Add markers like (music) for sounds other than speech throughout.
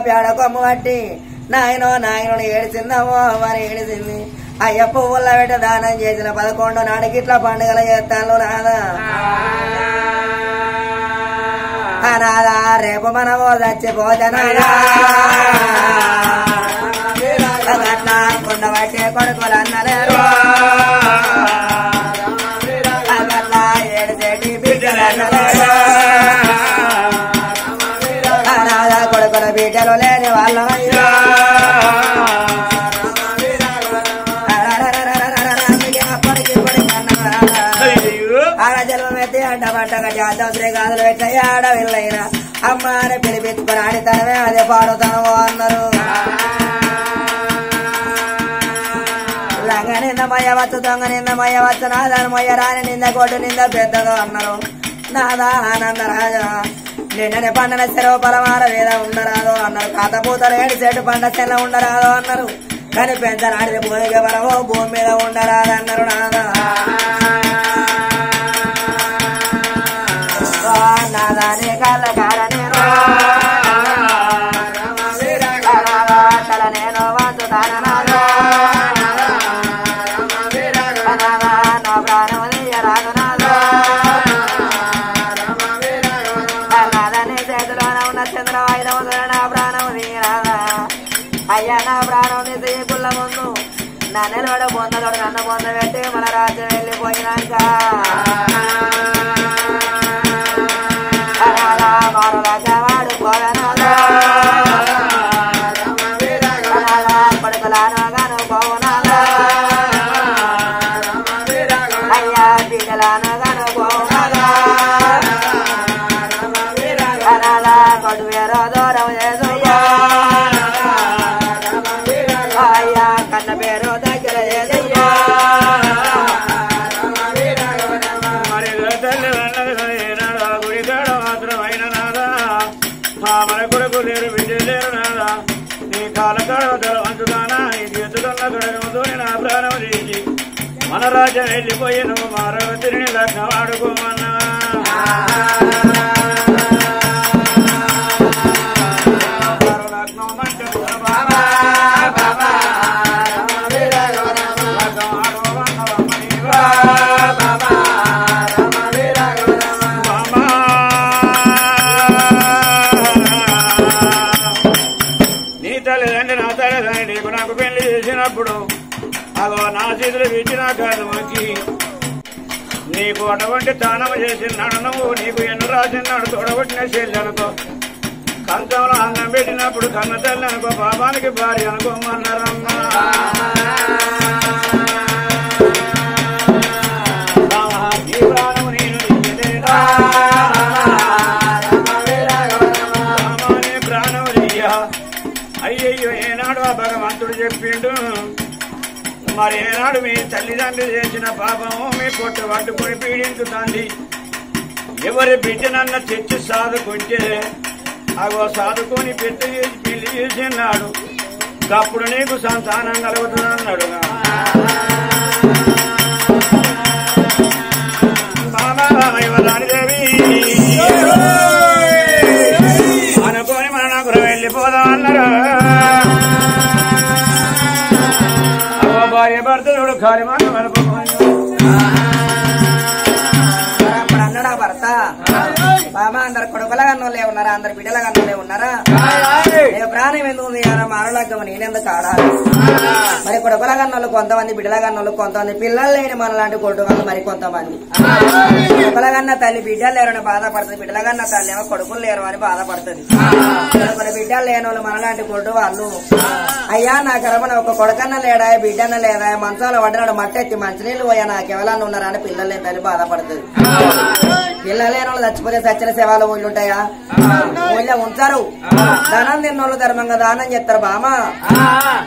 పేడ కొమ్ము పట్టి నాయనో నాయనుడు ఏడిచిందమ్మో మరి ఏడిచింది అయ్య పువ్వుల వెంట దానం చేసిన పదకొండు నాటికి ఇట్లా పండుగలు చేస్తాను నాదా నాదా రేపు మనము చచ్చిపోతనాదా కొండ పట్టే కొడుకులు అన్నలేరు కొడుకుల లేని వాళ్ళమయ్యా ఆడజన్మమెత్తి అంట జాతం శ్రీకాదులు పెట్టయ్య ఆడవిల్లైన అమ్మ అని పిలిపించుకొని ఆడితనమే అదే పాడుతాము అన్నారు లంగ నింద మయ్య వచ్చు దొంగ నింద మయ్య వచ్చు నాదాని రాని నింద కొట్టు నింద పెద్దగా అన్నారు. నాదా ఆనందరాజా. నిన్ననే పండన చెరువు పలమార వేద ఉండరాదో అన్నారు. కాతపూతలు ఏడు చెట్టు పండ సెల ఉండరాదో అన్నారు. కానీ పెద్ద భూమికి వరవో భూమి మీద ఉండరాదన్నారు నాదా నా ప్రాణం తీయరాదా అయ్యా నా ప్రాణం తీసి పుల్ల ముందు. నా నిలబడ పొందలోడు నన్ను పొందబెట్టి మన రాజ్యం వెళ్ళిపోయినాక మన వెళ్ళిపోయిన వెళ్ళిపోయి నువ్వు మారవతిని లగ్నం ఆడుకోమన్నా చేతులు నీకు అటువంటి దానం చేసినాడు నువ్వు నీకు ఎన్ను రాసినాడు తోడబట్టిన చెల్లెలతో కంచంలో అన్నం పెట్టినప్పుడు కన్న తల్లి అనుకో పాపానికి భార్య అనుకోమన్నారమ్మా. మరి మీ తల్లిదండ్రులు చేసిన పాపము మీ పొట్టు పట్టుకొని పీడించుతుంది. ఎవరి బిడ్డనన్న తెచ్చి సాధుకుంటే అగో సాదుకొని పెట్టి చేసి పెళ్ళి చేసినాడు. అప్పుడు నీకు సంతానం కలుగుతుందన్నాడు అవ్వ భార్య భర్తలు ఖాళీ బాబా అందరు కొడుకుల కన్నోళ్ళే ఉన్నారా? అందరు బిడ్డల కన్నోళ్ళే ఉన్నారా? నేను ప్రాణం ఎందుకు తీయాలా మారలగ్గమ నేనెందుకు ఆడాలి? మరి కొడుకుల కన్నోళ్ళు కొంతమంది బిడ్డల కన్నోళ్ళు కొంతమంది పిల్లలు లేని మన లాంటి కొడుకు మరి కొంతమంది. కొడుకుల కన్న తల్లి బిడ్డలు లేరని బాధపడుతుంది బిడ్డల కన్న తల్లి ఏమో కొడుకులు లేరు అని బాధపడుతుంది. కొడుకుల బిడ్డలు లేని వాళ్ళు మనలాంటి కొడుకు వాళ్ళు. అయ్యా నా కరమన ఒక కొడుకన్న లేడా? బిడ్డన్న లేదా? మంచాలు పడ్డాడు మట్టెత్తి మంచినీళ్ళు పోయా? నాకు ఎవరన్నా ఉన్నారా? అని పిల్లలు లేని తల్లి బాధపడుతుంది. పిల్లలు లేని వాళ్ళు చచ్చిపోతే సచ్చిన సేవలు ఊళ్ళు ఉంటాయా? ఊళ్ళో ఉంచారు. దానం తిన్నోళ్ళు ధర్మంగా దానం చేస్తారు బామ.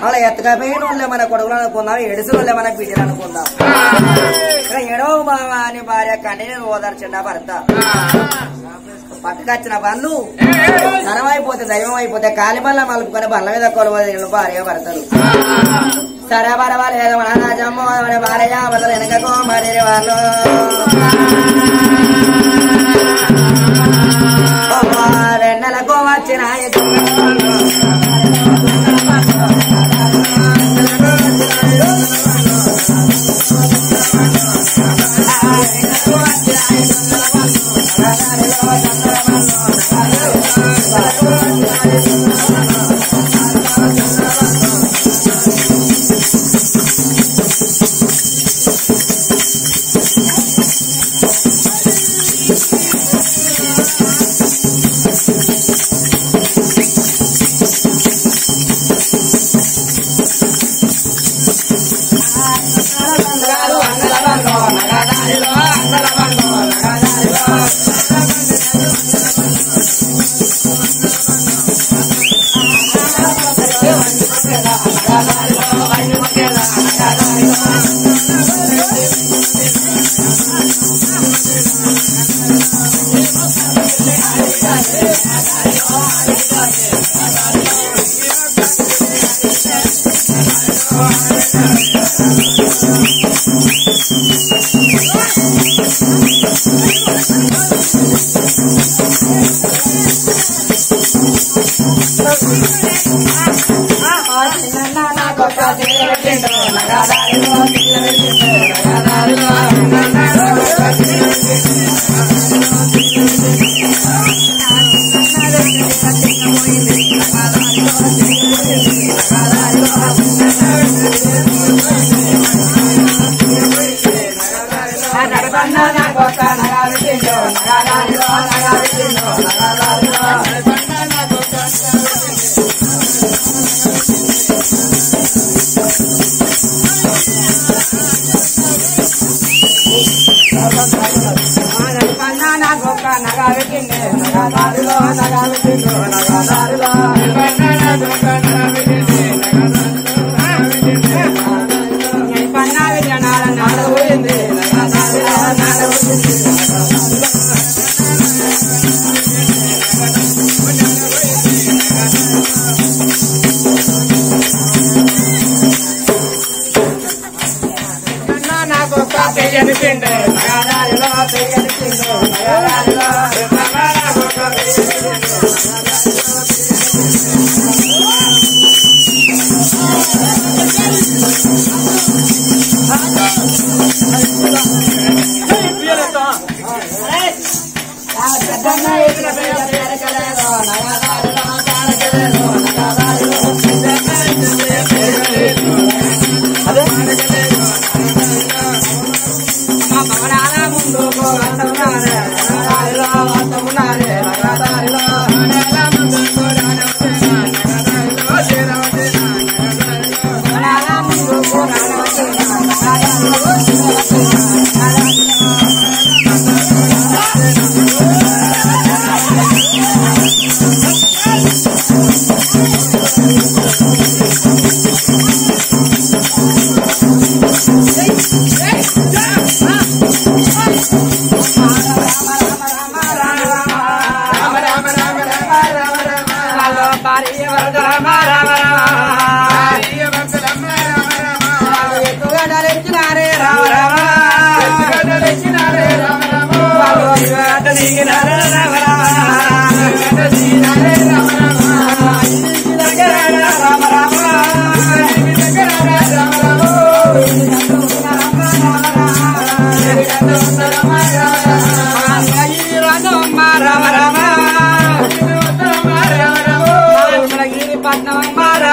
అలా ఎత్తకపోయిన వాళ్ళే మన కొడుకులు అనుకుందాం ఎడుసు వాళ్ళే మన బిడ్డలు అనుకుందాం. ఎడవ బావ అని భార్య కంటిని ఓదార్చిండ భర్త? పట్టుకొచ్చిన బండ్లు ధనమైపోతే దైవం అయిపోతే కాలి బల్ల మలుపుకొని బల్ల మీద కొలవదు భార్య భర్తలు. సరే పరవాలు మన రాజమ్మ మన భార్య బదులు వెనకకో మరి వాళ్ళు వెన్నెలకు వచ్చిన This is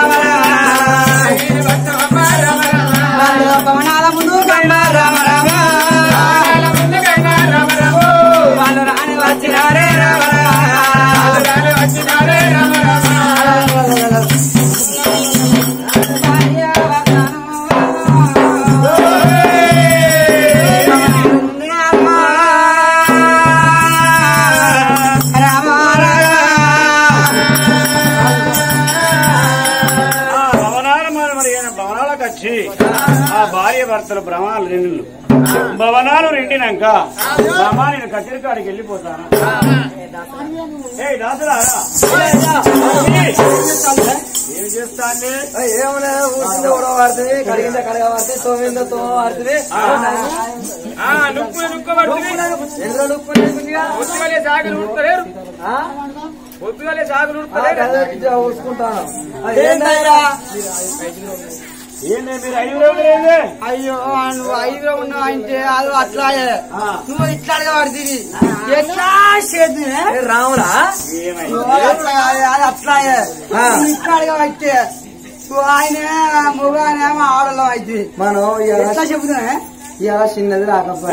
Bye. భర్తలు భ్రమాలు రెండు భవనాలు రెండినాక భ్రమా నేను కచ్చరికాడికి వెళ్ళిపోతాను? ఏ దాసులారా చేస్తాండి ఏమన్నా ఊసిందో ఉడవాడుతుంది కడిగిందో కడగవాడుతుంది తోమిందో అయ్యో నువ్వు ఐదులో ఉన్నావు అంటే అది అట్లాయే ఆ. నువ్వు ఇట్లా అడగబడుతుంది ఎట్లా చేతి ఏమైంది? అది అట్లాయే నువ్వు ఇట్లా అడగబట్టే ఆయన మొగానేమో ఆడలో అయితే. మనం ఎట్లా చెబుతున్నా ఇలా చిన్నది రాకపోయా.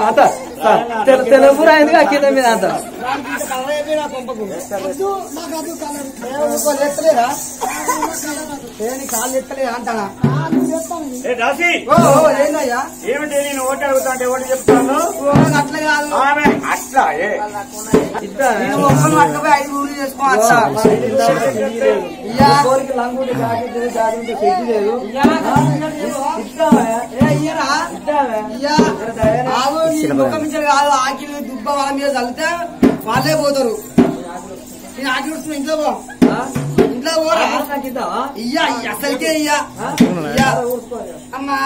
आता తెలుపు రాయింది కింద మీద అంత పంపకు నేను కాళ్ళు ఏందయ్యా? ఏమిటి ఓటు అడుగుతా అంటే ఓటు చెప్తాను? అట్లా కాదు. అట్లా ఐదు కాదు ఆకిలు దుబ్బ వాళ్ళ మీద చల్లితే వాళ్ళే పోతారు. నేను ఆకి ఇంట్లో ఇంట్లో ఇయ్యా ఇయ్య, అసలుకే ఇయ్యా ఇయ్యా. అమ్మా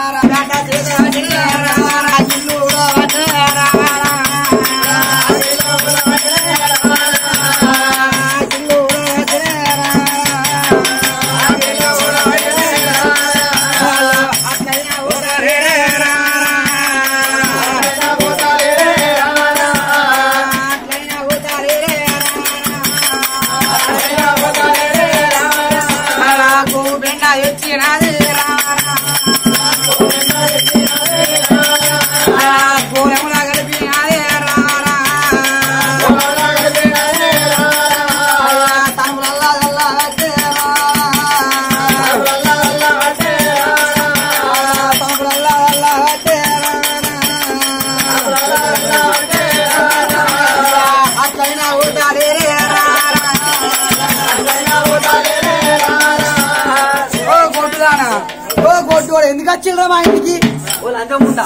వచ్చిండ్రా మా ఇంటికి. వాళ్ళు అంకముండా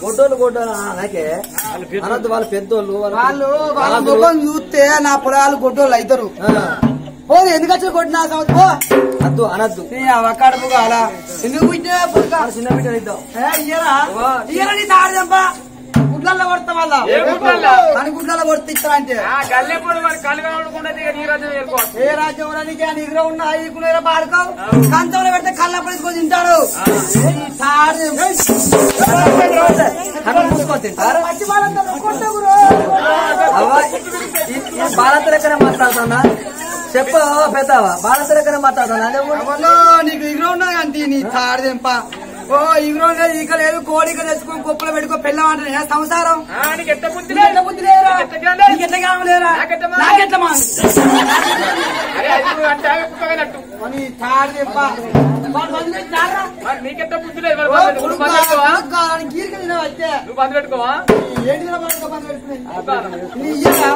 గొడ్డోళ్ళు గొడ్డోళ్ళు అలాగే. అనద్దు వాళ్ళు పెద్దోళ్ళు వాళ్ళు వాళ్ళ ముఖం చూస్తే నా పొలాలు గొడ్డోళ్ళు అవుతారు ఓ ఎందుకు వచ్చిన కొట్టి నా సంవత్సరం అద్దు అనద్దు కడుపు కాలా ఎందుకు చిన్న బిడ్డలు ఇద్దాం. ఇయ్యరా? నీ గుడ్లల్లో ఏ గుడ్లల్లో? అని గుడ్లలో అంటే? ఆ కళ్ళు చేరుకోవచ్చు ఏ రాజ్యం నీకు నిద్ర ఉన్నా పాడుకోవు కంచంలో పెడితే కళ్ళప్పుడు తీసుకొని తింటాడు. బాలత లెక్కనే మాట్లాడుతున్నా. చెప్పు పెద్దవా? లెక్కనే మాట్లాడుతున్నా. నీకు ఇగురు ఉన్నది అంతే నీ తాడు తెంప. ఓ ఉన్నది ఇక లేదు కోడి ఇక తెచ్చుకొని కుప్పలు పెట్టుకో సంసారం? ఎట్లా బుద్ధి ఎట్లా? నాకెట్లా మా- అది అంటే నీకెట్ట బుద్ధి లేదు? నువ్వు బంద్ పెట్టుకోవా? ఇయ్యా.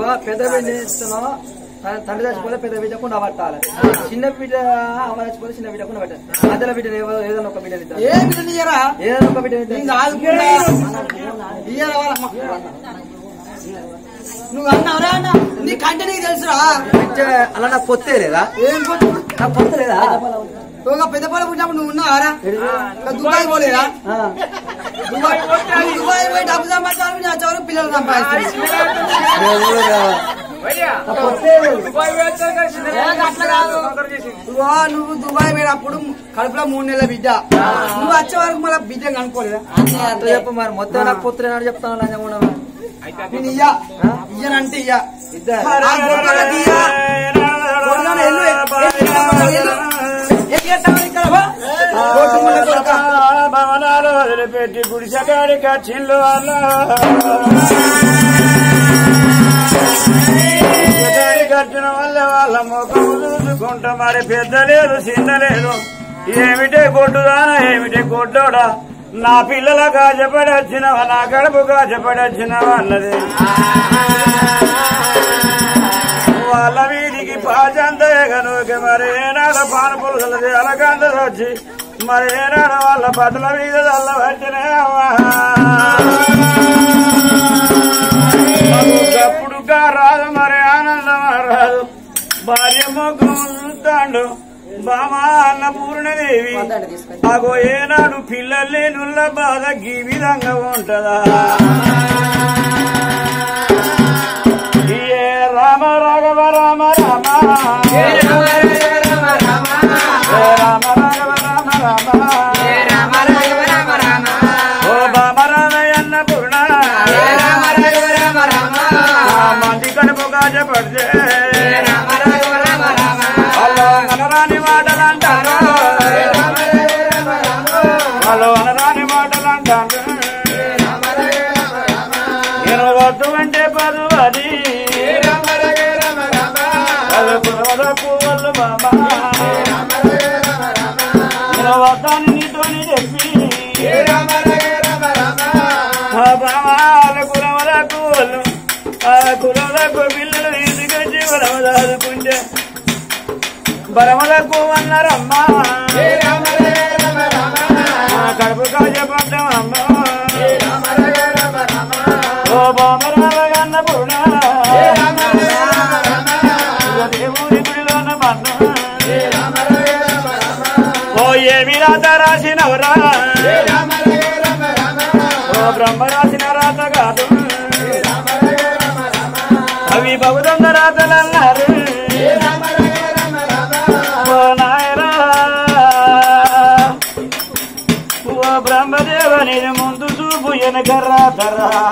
ఓ పెద్ద బిడ్డ ఇస్తున్నావు తండ్రి చచ్చిపోతే పెద్ద బిడ్డ కుండా పట్టాలి. చిన్న బిడ్డ అమ్మ చచ్చిపోతే చిన్న బిడ్డ కుండా పెట్టాలి. మధ్యలో బిడ్డ ఏదైనా ఒక బిడ్డ ఏ బిడ్డలు ఇయ్యరా? ఏదైనా ఒక బిడ్డ. నువ్వు అన్నావురా అన్న. నీ కంటే నీకు తెలుసురా. అలా నాకు పొత్తే లేదా? ఏం నాకు పొత్తు లేదా? ఒక పెద్ద పొలం పుట్టినప్పుడు నువ్వు ఉన్నావారా దుబాయ్ పోలేదా. దుబాయ్ నువ్వు పోయి డబ్బు సంపాదించాలని నా చవరు పిల్లలు సంపాదిస్తారు నువ్వు దుబాయ్ పోయినప్పుడు కడుపులో మూడు నెలల బిడ్డ. నువ్వు వచ్చే వరకు మళ్ళీ బిడ్డ కనుక్కోలేదా? అంత చెప్పు మరి మొత్తం నాకు చెప్తాను నేను ఇయ్యా. ఇయ్యనంటే ఇయ్యా. భవనాలు వదిలిపెట్టి గుడిసెగాడి కచ్చిళ్ళు గుడిసెగాడి వల్ల వాళ్ళ ముఖం చూసుకుంటా మరి పెద్ద లేదు చిన్న లేదు ఏమిటే కొట్టుదానా ఏమిటే కొట్టోడా? నా పిల్లల కాజపడొచ్చినవా నా గడుపు కాజపడొచ్చినవా అన్నది. వాళ్ళ వీధికి పాచంత ఎగనుకి మరి ఏనాడ పాన పులుసలది అలకంద వచ్చి మరి ఏనాడ వాళ్ళ బట్టల మీద చల్ల పట్టినవా అప్పుడు రాదు మరి రాదు భార్య మొగ్గుతాడు బామా అన్న పూర్ణదేవి. అగో ఏనాడు పిల్లల్ని నుల్ల బాధ గీ విధంగా ఉంటదా? ఏ రామ రాఘవ రామ రామ. है బలమలకు అన్నారమ్మా కడుపు కాజపడ్డామమ్మా ఓ బామరామగన్న పురుణ. దేవుడి గుడిలోన మన్న. ఓ ఏమి రాత రాసినవరా ఓ రాతరా (laughs) మేము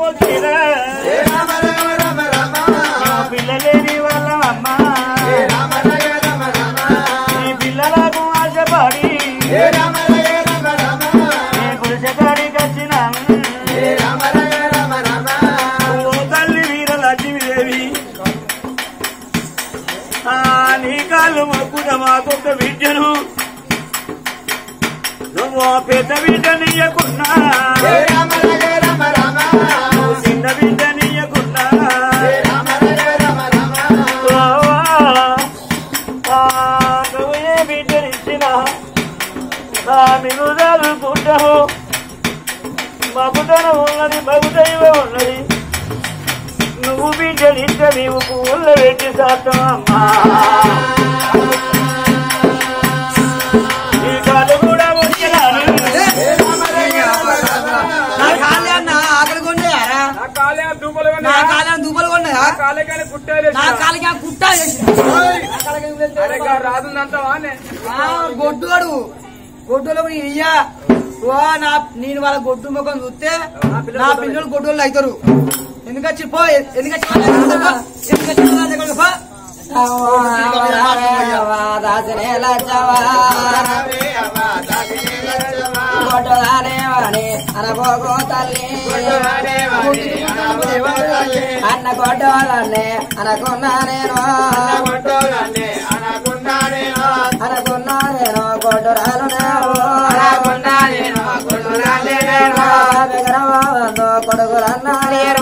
మొక్కిరా నా పిల్లలేని వాళ్ళ అమ్మ నీ కాళ్ళు మొక్కుట మాకొక విద్యను. నువ్వు పెద్ద బిడ్డ నీయకున్నా కుట్ట అరే గా రాదుందంత వానే. గొడ్డువాడు గొడ్డులో ఇయ్యా. నా నేను వాళ్ళ గొడ్డు ముఖం చూస్తే నా పిల్లలు గొడ్డోళ్ళు అవుతారు. ఎందుకచ్చి పో ఎందుకచ్చి ఎందుకచ్చి పో దాసనే లచ్చవా కొట్టదానేవని అనబోగో తల్లి అన్న కొట్టవాలన్నే అనుకున్నా నేను అనుకున్నా నేను కొట్టురాలు నేను కొడుకులన్నా నేను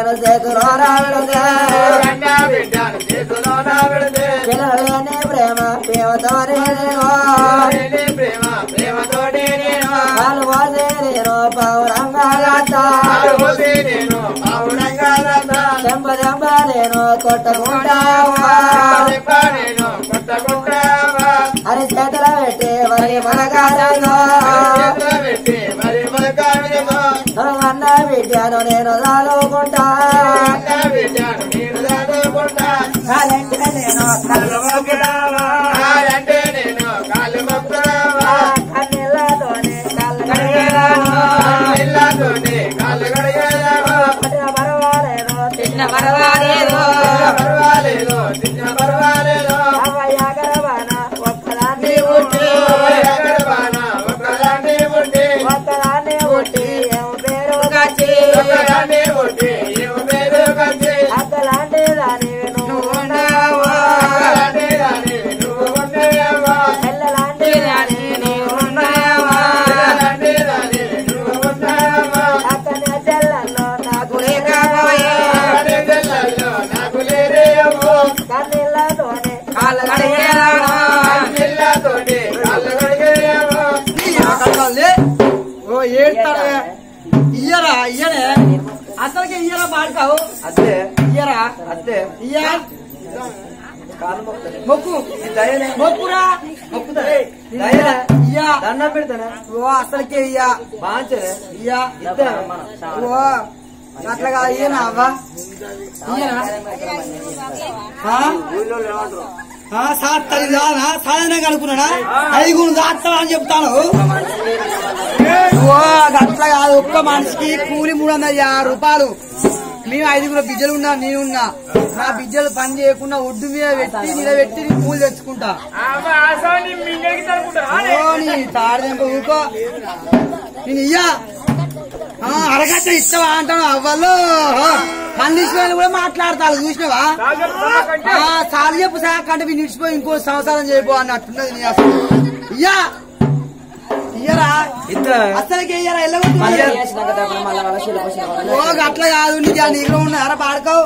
బిడ్డను చేతులో రావిడితే పిల్లలేని ప్రేమ ప్రేమతోనే నేను కాలు పోసే నేను పౌరంగా చెంప చెంప నేను కొట్టుకుంటావా అని చేతుల పెట్టి మరి మనగారో నువ్వు అన్న బిడ్డను నేను చాలుకుంటా అసలుకి ఇయ్యరా పాడుతావు? అదే ఇయ్యరా? అదే ఇయ్య. మొక్కు. మొక్కురా. మొక్కుతానే. ఇయ్య. దండం పెడతానే. ఓ అసలుకే ఇయ్య. బాంచనే. ఇయ్య. ఇద్దాం ఓ అట్లాగా ఈయన అవ్వా? ఆ? ఊళ్ళో ఏమంటారు ఆ, సాత్తది కాదా సాధన అనుకున్నాడా ఐదుగురు దాస్తావా అని చెప్తాను అట్లా కాదు. ఒక్క మనిషికి కూలి మూడు వందల యాభై రూపాయలు. మేము ఐదుగురు బిడ్డలు ఉన్నా నేను ఉన్నా. నా బిడ్డలు పని చేయకుండా ఒడ్డు మీద పెట్టి నిలబెట్టి నీ పూలు తెచ్చుకుంటా తాడదెంప ఊకో నేను ఇయ్యా. ఆ, అరగంట ఇస్తావా అంటాను అవ్వలో. కండిషన్ కూడా మాట్లాడతారు. చూసినావా? ఆ, చాలు చెప్పు సార్ అంటే మీరు నిడిచిపోయి ఇంకో సంవత్సరం చేయబో అన్నట్టున్నది నీ అసలు. ఇయ్యా. ఇయ్యరా? అసలుకి ఇయ్యరా? వెళ్ళగొట్టు వాళ్ళ వాళ్ళ ఓ అట్లా కాదు. నీకు నీకు ఉన్నారా? పాడుకోవు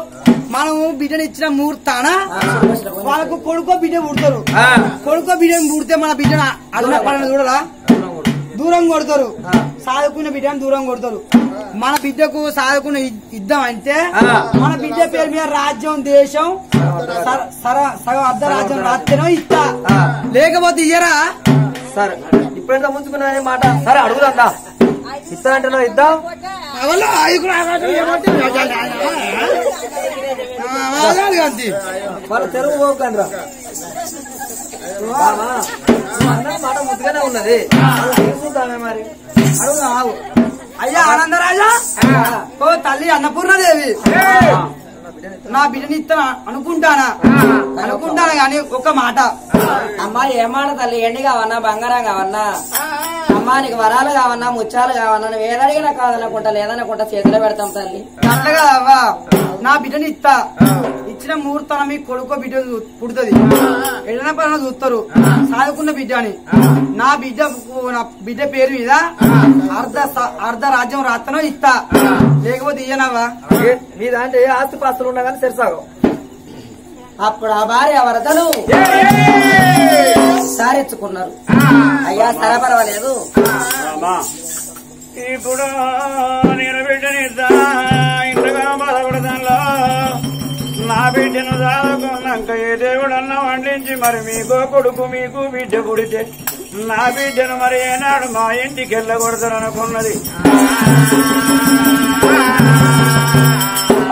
మనము బిడ్డని ఇచ్చిన ముహూర్తాన వాళ్ళకు కొడుకో బిడ్డ పుడతారు. కొడుకో బిడ్డని పుడితే మన బిడ్డను అడుగున పడని చూడరా? దూరం కొడతారు సాదుకున్న బిడ్డని దూరం కొడతారు మన బిడ్డకు సాదుకున్న ఇ- ఇద్దాం అంటే మన బిడ్డ పేరు మీద రాజ్యం దేశం సగం అర్ధ రాజ్యం రాత్రినో ఇస్తా లేకపోతే ఇయ్యరా సరే ఇప్పుడెంత ముంచుకున్నా మాట సరే అడుగుదా ఇస్తా అంటే ఇద్దాం. వాళ్ళ తెరువు అన్న మాట ముద్దుగానే ఉన్నది మరి అడుగు అయ్యా ఆనందరాజా ఓ తల్లి అన్నపూర్ణదేవి నా బిడ్డని ఇస్తాను అనుకుంటానా అనుకుంటాను గాని ఒక మాట అమ్మా ఏమాట తల్లి ఎండి కావన్నా బంగారం కావన్నా అమ్మా నీకు వరాలు కావన్నా ముత్యాలు కావన్నా నువ్వు ఏదడిగినా కాదనుకుంటా లేదనుకుంటా చేతిలో పెడతాం తల్లి అట్లా కదవ్వా నా బిడ్డని ఇస్తా. ఇచ్చిన ముహూర్తాన మీ కొడుకో బిడ్డ పుడుతుంది. ఎడన పైన చూస్తారు సాదుకున్న బిడ్డ అని నా బిడ్డ నా బిడ్డ పేరు మీద అర్ధ అర్ధ రాజ్యం రాత్తనో ఇస్తా. లేకపోతే ఇయ్యనవ్వా ఏ- మీ దాంట్లో ఏ ఆస్తి పాస్తులు ఉన్నా కానీ సరిసాగం అప్పుడు ఆ భార్య వరదలు సారెచ్చుకున్నారు అయ్యా సరే పర్వాలేదు ఇప్పుడు నేను బిడ్డనిద్దా ఇంతగా బాధపడదానిలో నా బిడ్డను దానుకున్నాక ఏ దేవుడన్నా వండించి మరి మీకో కొడుకు మీకు బిడ్డ పుడితే నా బిడ్డను మరి ఏనాడు మా ఇంటికి వెళ్ళకూడదు అనుకున్నది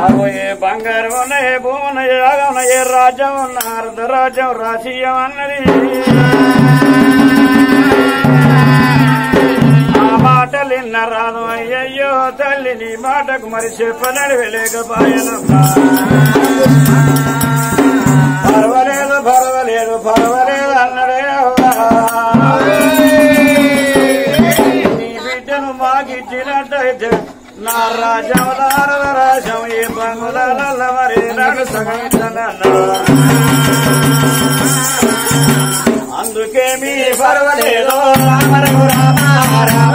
అగో ఏ బంగారం ఉన్న ఏ భూమి ఉన్న ఏ యాగం ఉన్న ఏ రాజ్యం ఉన్న అర్ధ రాజ్యం అన్నది. ఆ మాటలు విన్నరాదు అయ్యయ్యో తల్లి నీ మాటకు మరి చెప్పనడి వెళ్ళలేకపోయానమ్మా పర్వాలేదు పర్వాలేదు పర్వాలేదు అన్నడే నీ బిడ్డను మాకిచ్చినట్టయితే నా రాజ్యం ఈ బంగుళాల మరి నడు అందుకే మీ పర్వలేదు రామరఘు రామ రామ.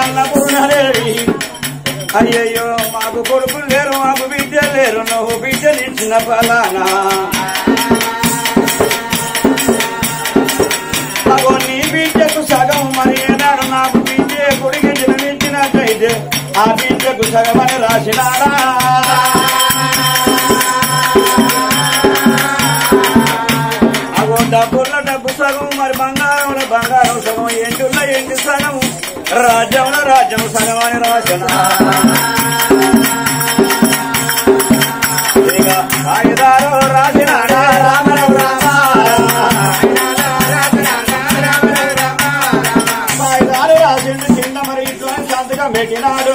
అన్నపూర్ణదేవి అయ్యయ్యో మాకు కొడుకులు లేరు మాకు బిడ్డ లేరు నువ్వు బిడ్డనిచ్చిన ఫలానా? ఆ విద్యకు సగమని అని రాసినాడా అగో డబ్బుల డబ్బు సగం మరి బంగారం బంగారం సగం ఎంటుల ఎంటి సగం రాజ్యంలో రాజ్యం సగమని రాసిన. ఇక రాసినాడా? రామరావు రామ ఇట్లా సంతకం పెట్టినాడు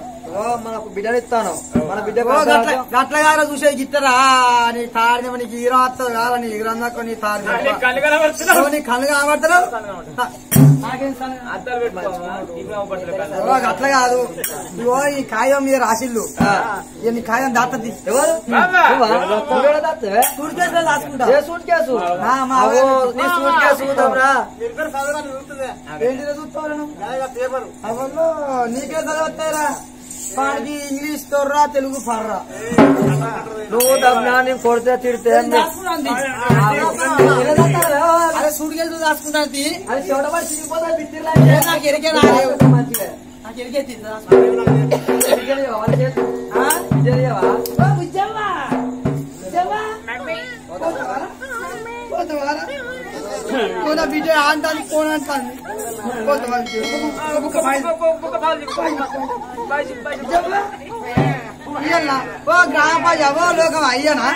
మనకు బిడ్డలు ఇస్తాను. మన బిడ్డ ఓ గట్ల గట్ల కాదు చూసే గిట్టరా నీ తాడిన నీకు హీరో వస్తుంది కాదు నీ అందకు నీ తాడి నీ కళ్ళు గట్ల కాదు. ఇగో ఈ కాయం మీద రాసిల్లు ఇక నీ కాయం దాతది? Suit suitcase? సూట్ కేసు నీకే చదవస్తారా వాడికి ఇంగ్లీష్ తోర్రా తెలుగు పర్రా నువ్వు దమ్నా నేను కొడితే తిడితే అని అరే సూట్ కేసు రాసుకుంటా అది చిరిగిపోతుంది బిత్తిర్లా. నాకు ఎరికే రాలేవు మంచిగా. నాకు ఎరికే? కోన బిడ్డ అంటాను అంటాను ఇయ్యన్నా ఓ గ్రామ పంచాయతీ ఓ లోకం అయ్యనా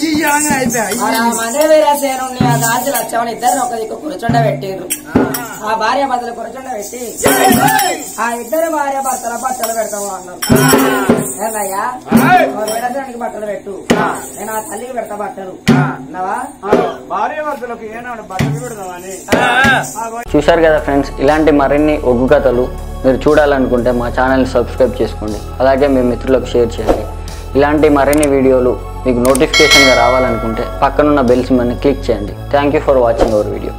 ఇయ్యంగా అయిపోయా మనే వేరే సేనుండి ఆ. దాచి లచ్చమని ఇద్దరు ఒక దిక్కు కూర్చుండ పెట్టిండ్రు ఆ. భార్య భర్తలు కూర్చుండ పెట్టి ఆ. ఇద్దరు భార్య భర్తల బట్టలు పెడతాము అన్నారు ఏందయ్యా వేడసానికి బట్టలు పెట్టు నేను ఆ. తల్లికి పెడతా బట్టలు చూశారు కదా ఫ్రెండ్స్ ఇలాంటి మరిన్ని ఒగ్గు కథలు మీరు చూడాలనుకుంటే మా ఛానల్ని సబ్స్క్రైబ్ చేసుకోండి. అలాగే మీ మిత్రులకు షేర్ చేయండి. ఇలాంటి మరిన్ని వీడియోలు మీకు నోటిఫికేషన్గా రావాలనుకుంటే పక్కనున్న బెల్స్ మని క్లిక్ చేయండి. Thank you for watching our video